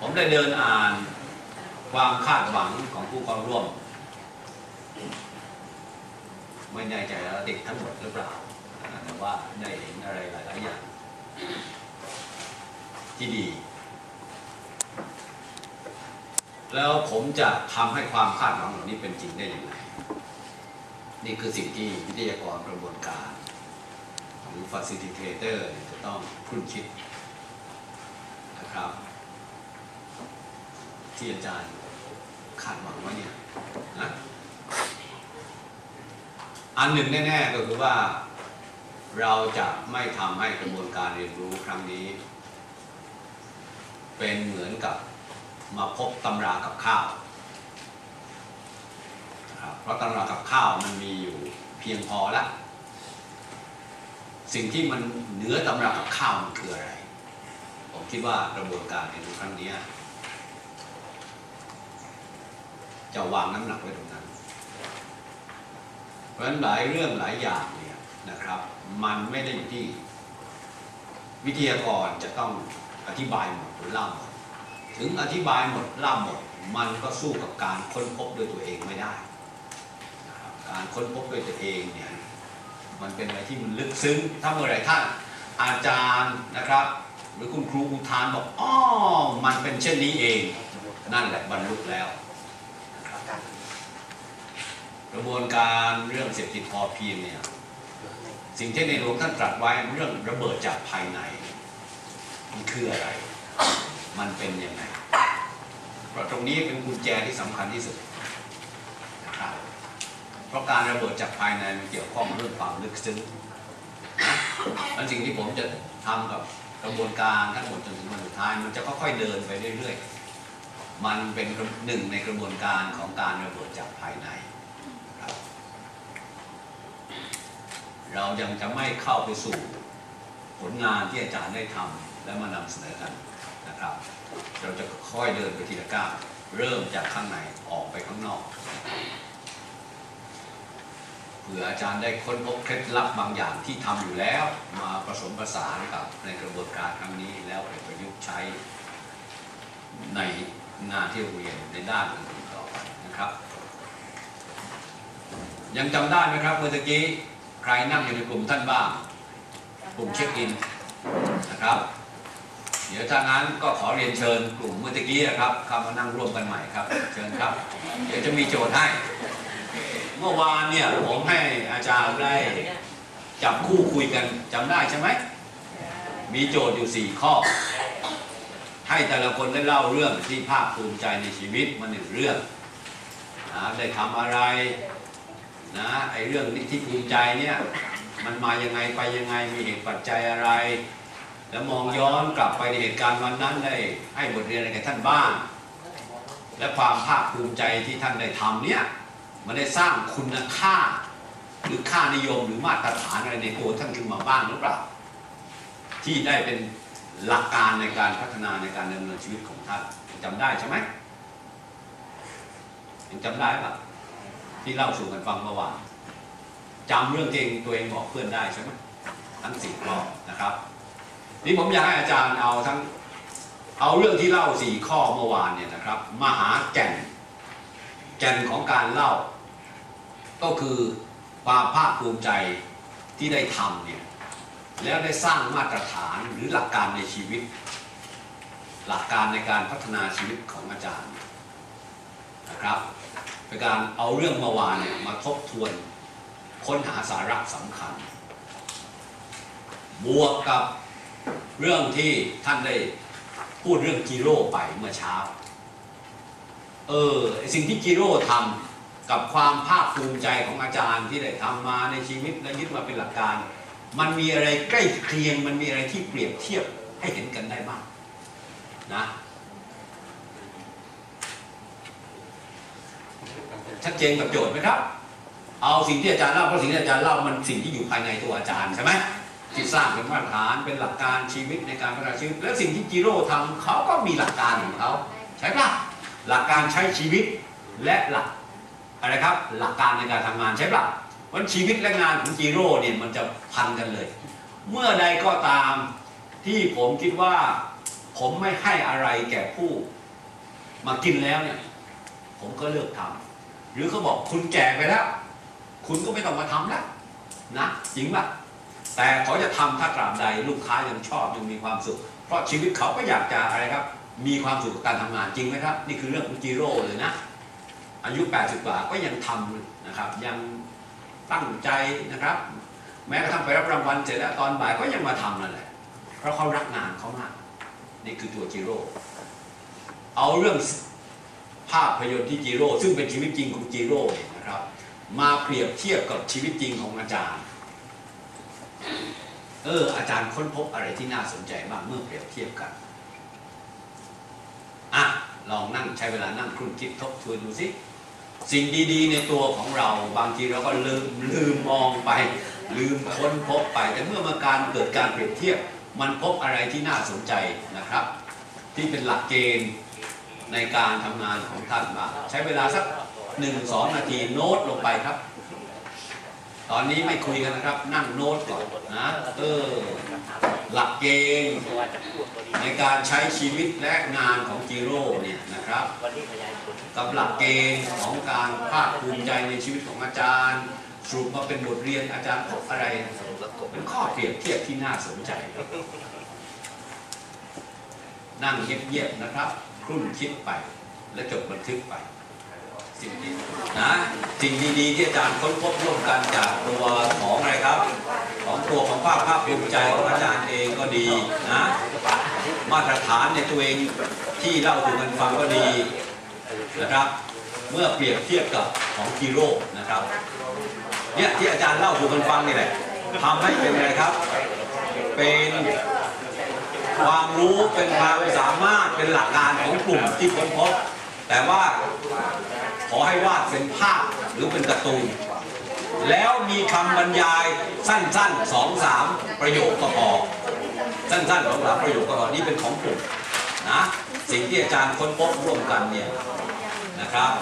ผมได้เดินอ่านความคาดหวังของผู้เข้าร่วม ไม่แน่ใจว่าติดทั้งหมดหรือเปล่าแต่ว่าได้เห็นอะไรหลาย ๆ อย่าง ที่ดี แล้วผมจะทำให้ความคาดหวังเหล่านี้เป็นจริงได้อย่างไรนี่คือสิ่งที่วิทยากรกระบวนการหรือ facilitator เนี่ยจะต้องคุ้นคิดนะครับ ที่อาจารย์คาดหวังไว้เนี่ยนะอันหนึ่งแน่ๆก็คือว่าเราจะไม่ทำให้กระบวนการเรียนรู้ครั้งนี้ เป็นเหมือนกับมาพบตำรากับข้าวเพราะตำรากับข้าวมันมีอยู่เพียงพอแล้วสิ่งที่มันเหนือตำรากับข้าวมันคืออะไร ผมคิดว่ากระบวนการเรียนรู้ครั้งนี้ จะวางน้ำหนักไว้ตรงนั้น เพราะฉะนั้นหลายเรื่องหลายอย่างเนี่ยนะครับ มันไม่ได้อยู่ที่ วิทยากรจะต้องอธิบายหมดหรือล่าหมดถึงอธิบายหมดล่าหมด มันก็สู้กับการค้นพบด้วยตัวเองไม่ได้นะครับการค้นพบด้วยตัวเองเนี่ยมันเป็นอะไรที่มันลึกซึ้งถ้าเมื่อไหร่ท่านอาจารย์นะครับ หรือคุณครูอุทานบอกอ๋อมันเป็นเช่นนี้เอง นั่นแหละบรรลุแล้ว กระบวนการเรื่องเศรษฐกิจพอเพียงเนี่ยสิ่งที่ในหลวงท่านตรัสไว้เรื่องระเบิดจากภายในมันคืออะไร มันเป็นยังไงเพราะตรงนี้เป็นกุญแจที่สำคัญที่สุดนะครับเพราะการระเบิดจากภายในมันเกี่ยวข้องเรื่องความลึกซึ้งนะสิ่งที่ผมจะทำกับกระบวนการทั้งหมดจนถึงวันสุดท้ายมันจะค่อยๆเดินไปเรื่อยๆ มันเป็นหนึ่งในกระบวนการของการระเบิดจากภายในนะครับ เรายังจะไม่เข้าไปสู่ผลงานที่อาจารย์ได้ทำและมานำเสนอกันนะครับ เราจะค่อยเดินไปทีละก้าวเริ่มจากข้างในออกไปข้างนอกเผื่ออาจารย์ได้ค้นพบเคล็ดลับบางอย่างที่ทำอยู่แล้ว มาผสมผสานกับในกระบวนการครั้งนี้แล้วไปประยุกต์ใช้ในงานที่เรียนในด้านอื่นต่อไปนะครับ ยังจำได้ไหมครับเมื่อกี้ ใครนั่งอยู่ในกลุ่มท่านบ้างกลุ่มเช็คอินนะครับ เดี๋ยวถ้างั้นก็ขอเรียนเชิญกลุ่มเมื่อกี้นะครับเข้ามานั่งร่วมกันใหม่ครับ เชิญครับ เดี๋ยวจะมีโจทย์ให้ เมื่อวานเนี่ยผมให้อาจารย์ได้จับคู่คุยกันจำได้ใช่ไหมมีโจทย์อยู่สี่ข้อ ให้แต่ละคนได้เล่าเรื่องที่ภาคภูมิใจในชีวิตมาหนึ่งเรื่องนะได้ทำอะไร นะไอ้เรื่องที่ภูมิใจเนี่ยมันมายังไงไปยังไงมีเหตุปัจจัยอะไร แล้วมองย้อนกลับไปในเหตุการณ์วันนั้นได้ให้บทเรียนอะไรกับท่านบ้าง และความภาคภูมิใจที่ท่านได้ทำเนี่ยมันได้สร้างคุณค่า หรือค่านิยมหรือมาตรฐานอะไรในตัวท่านขึ้นมาบ้างหรือเปล่า ที่ได้เป็นหลักการในการพัฒนาในการดำเนินชีวิตของท่านจำได้ใช่ไหมยังจำได้ปะ ที่เล่าสู่กันฟังเมื่อวานจำเรื่องเองตัวเองบอกเพื่อนได้ใช่ไหมทั้งสี่ข้อนะครับนี่ผมอยากให้อาจารย์เอาทั้งเอาเรื่องที่เล่าสี่ข้อเมื่อวานเนี่ยนะครับมาหาแก่น แก่นของการเล่า ก็คือความภาคภูมิใจที่ได้ทำเนี่ยแล้วได้สร้างมาตรฐานหรือหลักการในชีวิต หลักการในการพัฒนาชีวิตของอาจารย์นะครับ เป็นการเอาเรื่องเมื่อวานเนี่ยมาทบทวนค้นหาสาระสำคัญ บวกกับเรื่องที่ท่านได้พูดเรื่องกิโลไปเมื่อเช้า เออสิ่งที่กิโลทำกับความภาคภูมิใจของอาจารย์ที่ได้ทำมาในชีวิตและยึดมาเป็นหลักการ มันมีอะไรใกล้เคียง มันมีอะไรที่เปรียบเทียบให้เห็นกันได้บ้างนะ ชัดเจนกับโจทย์ไหมครับ เอาสิ่งที่อาจารย์เล่าเพราะสิ่งที่อาจารย์เล่ามันสิ่งที่อยู่ภายในตัวอาจารย์ใช่ไหมที่สร้างเป็นมาตรฐานเป็นหลักการชีวิตในการพัฒนาชีวิต และสิ่งที่จิโร่ทำเขาก็มีหลักการของเขาใช่ปะหลักการใช้ชีวิตและหลักอะไรครับ หลักการในการทำงานใช่ปะวันชีวิตและงานของจิโร่เนี่ยมันจะพันกันเลย เมื่อใดก็ตามที่ผมคิดว่าผผมไม่ให้อะไรแก่ผู้ มากินแล้วเนี่ย ผมก็เลิกทำ หรือเขาบอกคุณแจกไปแล้ว คุณก็ไม่ต้องมาทำแล้วนะจริงปะแต่เขาจะทำถ้าตราบใดลูกค้ายังชอบยังมีความสุข เพราะชีวิตเขาก็อยากจะอะไรครับ มีความสุขกับการทำงานจริงไหมครับ นี่คือเรื่องของจีโร่เลยนะ อายุ 80 กว่าก็ยังทำนะครับ ยังตั้งใจนะครับ แม้กระทั่งไปรับรางวัลเสร็จแล้วตอนบ่ายก็ยังมาทำนั่นแหละเพราะเขารักงานเขามากนี่คือตัวจีโร่เอาเรื่อง ภาพยนตร์ที่จีโร่ซึ่งเป็นชีวิตจริงของจีโร่เนี่ยนะครับ มาเปรียบเทียบกับชีวิตจริงของอาจารย์ เอออาจารย์ค้นพบอะไรที่น่าสนใจบ้างเมื่อเปรียบเทียบกันอะลองนั่งใช้เวลานั่งครุ่นคิดทบทวนดูสิสิ่งดีๆ ในตัวของเราบางทีเราก็ลืมลืมมองไป ลืมค้นพบไป แต่เมื่อมาการเกิดการเปรียบเทียบ มันพบอะไรที่น่าสนใจนะครับ ที่เป็นหลักเกณฑ์ ในการทำงานของท่านบ้างใช้เวลาสักหนึ่งสองนาทีโน้ตลงไปครับ ตอนนี้ไม่คุยกันนะครับ นั่งโน้ตก่อนนะเออหลักเกณฑ์ในการใช้ชีวิตและงานของจีโร่เนี่ยนะครับกับหลักเกณฑ์ของการภาคภูมิใจในชีวิตของอาจารย์สรุปมาเป็นบทเรียนอาจารย์พบอะไรเป็นข้อเปรียบเทียบที่น่าสนใจ นั่งเงียบๆนะครับ รุ่นคิดไป และจดบันทึกไป สิ่งดีนะสิ่งดีๆที่อาจารย์ค้นพบร่วมกันจากตัวของอะไรครับ ของตัวของภาคภาคภูมิใจของอาจารย์เองก็ดีนะมาตรฐานในตัวเองที่เล่าสู่กันฟังก็ดีนะครับ เมื่อเปรียบเทียบกับของกีโร่นะครับเนี่ยที่อาจารย์เล่าสู่กันฟังนี่แหละทำให้เป็นอะไรครับ เป็น ความรู้เป็นความสามารถเป็นหลักการของกลุ่มที่ค้นพบ แต่ว่าขอให้วาดเป็นภาพหรือเป็นการ์ตูน แล้วมีคำบรรยายสั้นๆสองสามประโยคก็พอสั้นๆสองสามประโยคก็พอนี่เป็นของกลุ่มนะสิ่งที่อาจารย์ค้นพบร่วมกันเนี่ยนะครับ